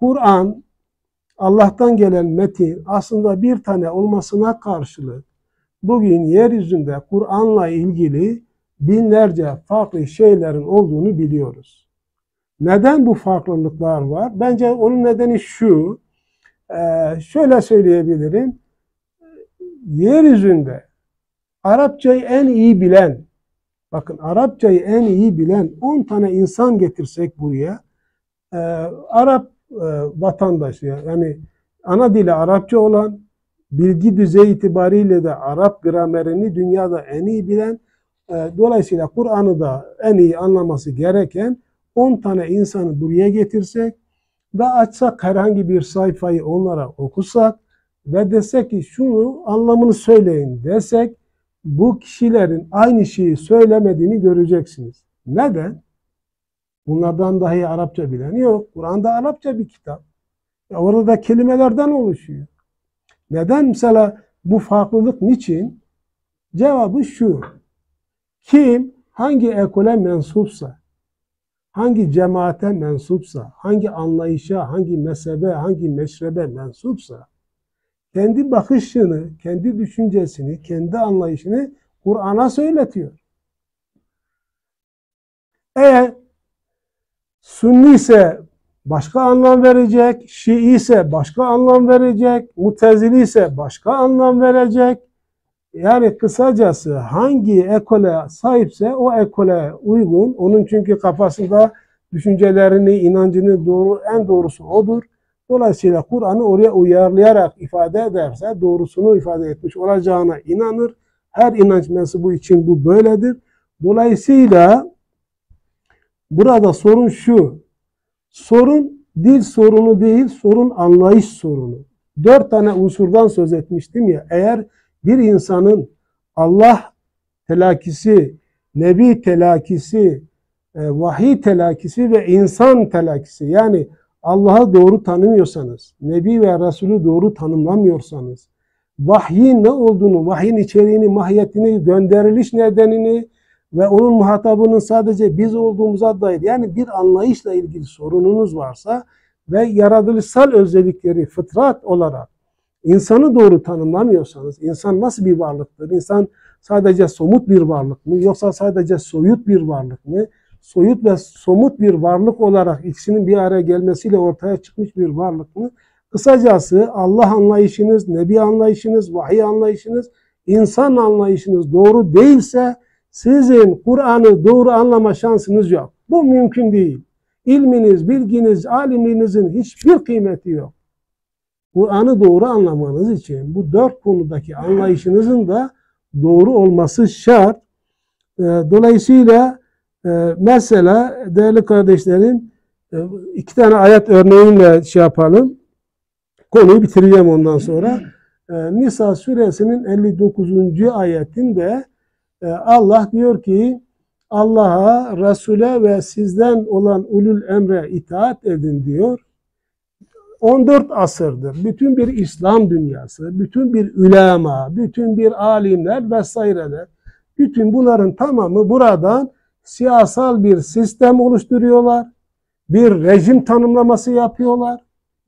Kur'an Allah'tan gelen metin aslında bir tane olmasına karşılık bugün yeryüzünde Kur'an'la ilgili binlerce farklı şeylerin olduğunu biliyoruz. Neden bu farklılıklar var? Bence onun nedeni şu, ee, şöyle söyleyebilirim. Yeryüzünde Arapçayı en iyi bilen, bakın Arapçayı en iyi bilen 10 tane insan getirsek buraya, e, Arap e, vatandaşı yani ana dili Arapça olan, bilgi düzeyi itibariyle de Arap gramerini dünyada en iyi bilen, e, dolayısıyla Kur'an'ı da en iyi anlaması gereken 10 tane insanı buraya getirsek ve açsak herhangi bir sayfayı onlara okusak ve desek ki şunu anlamını söyleyin desek bu kişilerin aynı şeyi söylemediğini göreceksiniz. Neden? Bunlardan dahi Arapça bilen yok. Kur'an'da Arapça bir kitap. Ya orada da kelimelerden oluşuyor. Neden mesela bu farklılık niçin? Cevabı şu. Kim hangi ekole mensupsa, hangi cemaate mensupsa, hangi anlayışa, hangi mezhebe, hangi meşrebe mensupsa, kendi bakışını, kendi düşüncesini, kendi anlayışını Kur'an'a söyletiyor. Eğer Sünni ise başka anlam verecek, Şii ise başka anlam verecek, Mutezili ise başka anlam verecek. Yani kısacası hangi ekole sahipse o ekole uygun. Onun çünkü kafasında düşüncelerini, inancını doğru, en doğrusu odur. Dolayısıyla Kur'an'ı oraya uyarlayarak ifade ederse doğrusunu ifade etmiş olacağına inanır. Her inanç mensubu için bu böyledir. Dolayısıyla burada sorun şu. Sorun dil sorunu değil, sorun anlayış sorunu. Dört tane unsurdan söz etmiştim ya. Eğer bir insanın Allah telakisi, Nebi telakisi, e, vahiy telakisi ve insan telakisi yani Allah'ı doğru tanımıyorsanız, Nebi ve Resulü doğru tanımlamıyorsanız, vahyin ne olduğunu, vahyin içeriğini, mahiyetini, gönderiliş nedenini ve onun muhatabının sadece biz olduğumuza dair yani bir anlayışla ilgili sorununuz varsa ve yaratılışsal özellikleri fıtrat olarak insanı doğru tanımlamıyorsanız, insan nasıl bir varlıktır? İnsan sadece somut bir varlık mı yoksa sadece soyut bir varlık mı? soyut ve somut bir varlık olarak ikisinin bir araya gelmesiyle ortaya çıkmış bir varlık mı? Kısacası Allah anlayışınız, Nebi anlayışınız, vahiy anlayışınız, insan anlayışınız doğru değilse sizin Kur'an'ı doğru anlama şansınız yok. Bu mümkün değil. İlminiz, bilginiz, alimliğinizin hiçbir kıymeti yok. Kur'an'ı doğru anlamanız için bu dört konudaki anlayışınızın da doğru olması şart. Ee, dolayısıyla ee, mesela değerli kardeşlerim e, iki tane ayet örneğiyle şey yapalım. Konuyu bitireceğim ondan sonra. Ee, Nisa suresinin 59. ayetinde e, Allah diyor ki Allah'a, Resul'e ve sizden olan ulul emre itaat edin diyor. 14 asırdır bütün bir İslam dünyası, bütün bir ulema, bütün bir alimler vesaireler, bütün bunların tamamı buradan siyasal bir sistem oluşturuyorlar. Bir rejim tanımlaması yapıyorlar.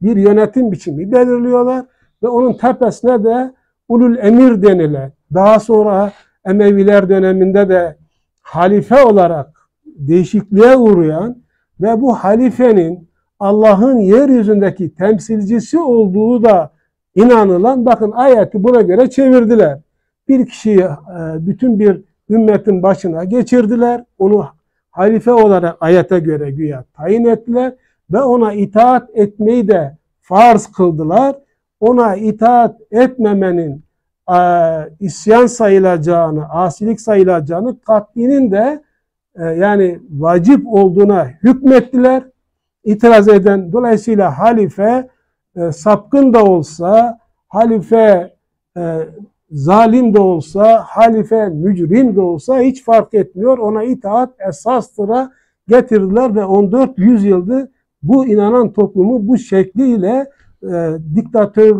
Bir yönetim biçimi belirliyorlar. Ve onun tepesine de ulul emir denilen, daha sonra Emeviler döneminde de halife olarak değişikliğe uğrayan ve bu halifenin Allah'ın yeryüzündeki temsilcisi olduğu da inanılan bakın ayeti buna göre çevirdiler. Bir kişiyi e, bütün bir ümmetin başına geçirdiler. Onu halife olarak ayete göre güya tayin ettiler ve ona itaat etmeyi de farz kıldılar. Ona itaat etmemenin e, isyan sayılacağını, asilik sayılacağını, tatlinin de e, yani vacip olduğuna hükmettiler. İtiraz eden dolayısıyla halife e, sapkın da olsa, halife e, zalim de olsa, halife, mücrim de olsa hiç fark etmiyor. Ona itaat esastıra getirdiler ve 14 yüzyıldır bu inanan toplumu bu şekliyle e, diktatör,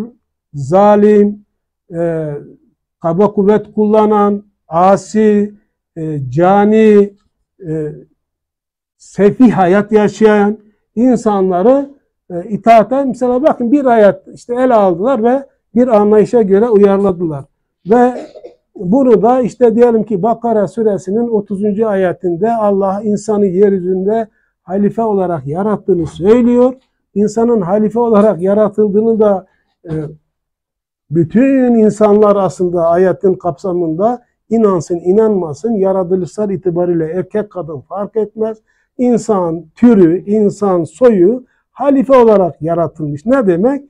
zalim, e, kaba kuvvet kullanan, asi, e, cani, e, sefih hayat yaşayan insanları e, itaate mesela bakın bir ayet işte ele aldılar ve bir anlayışa göre uyarladılar. Ve bunu da işte diyelim ki Bakara suresinin 30. ayetinde Allah insanı yeryüzünde halife olarak yarattığını söylüyor. İnsanın halife olarak yaratıldığını da e, bütün insanlar aslında ayetin kapsamında inansın inanmasın yaratılışlar itibariyle erkek kadın fark etmez. İnsan türü, insan soyu halife olarak yaratılmış. Ne demek?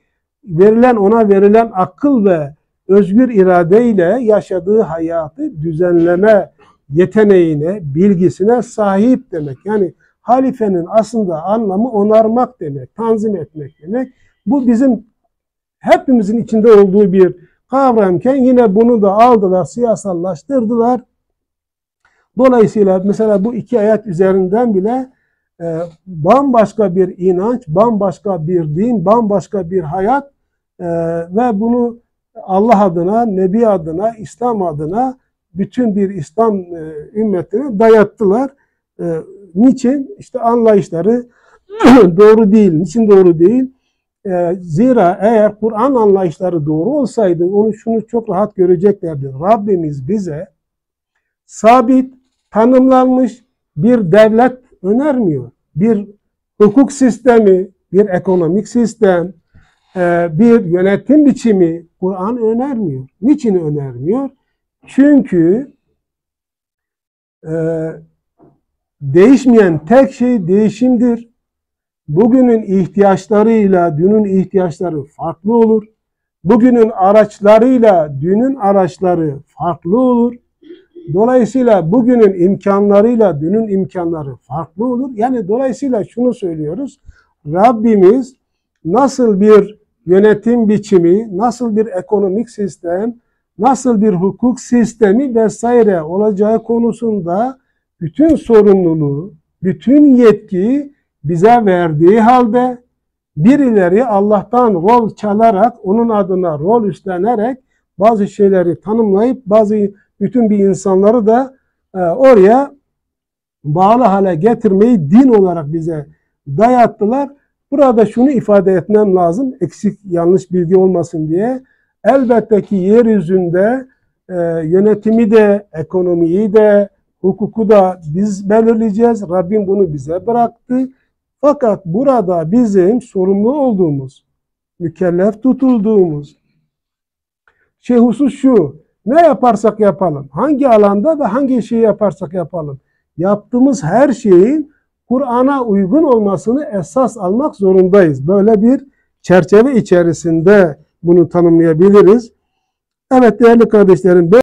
Verilen ona verilen akıl ve özgür iradeyle yaşadığı hayatı düzenleme yeteneğine, bilgisine sahip demek. Yani halifenin aslında anlamı onarmak demek, tanzim etmek demek. Bu bizim hepimizin içinde olduğu bir kavramken yine bunu da aldılar, siyasallaştırdılar. Dolayısıyla mesela bu iki ayet üzerinden bile e, bambaşka bir inanç, bambaşka bir din, bambaşka bir hayat e, ve bunu Allah adına, Nebi adına, İslam adına bütün bir İslam e, ümmetine dayattılar. E, niçin? İşte anlayışları doğru değil. Niçin doğru değil? E, zira eğer Kur'an anlayışları doğru olsaydı onu şunu çok rahat göreceklerdi. Rabbimiz bize sabit, tanımlanmış bir devlet önermiyor. Bir hukuk sistemi, bir ekonomik sistem, e, bir yönetim biçimi Kur'an önermiyor. Niçin önermiyor? Çünkü e, değişmeyen tek şey değişimdir. Bugünün ihtiyaçlarıyla dünün ihtiyaçları farklı olur. Bugünün araçlarıyla dünün araçları farklı olur. Dolayısıyla bugünün imkanlarıyla dünün imkanları farklı olur. Yani dolayısıyla şunu söylüyoruz. Rabbimiz nasıl bir yönetim biçimi, nasıl bir ekonomik sistem, nasıl bir hukuk sistemi vesaire olacağı konusunda bütün sorumluluğu, bütün yetkiyi bize verdiği halde birileri Allah'tan rol çalarak, onun adına rol üstlenerek bazı şeyleri tanımlayıp bazı bütün bir insanları da e, oraya bağlı hale getirmeyi din olarak bize dayattılar. Burada şunu ifade etmem lazım, eksik yanlış bilgi olmasın diye. Elbette ki yeryüzünde e, yönetimi de, ekonomiyi de, hukuku da biz belirleyeceğiz. Rabbim bunu bize bıraktı. Fakat burada bizim sorumlu olduğumuz, mükellef tutulduğumuz şey husus şu. Ne yaparsak yapalım, hangi alanda ve hangi şeyi yaparsak yapalım. Yaptığımız her şeyin Kur'an'a uygun olmasını esas almak zorundayız. Böyle bir çerçeve içerisinde bunu tanımlayabiliriz. Evet değerli kardeşlerim,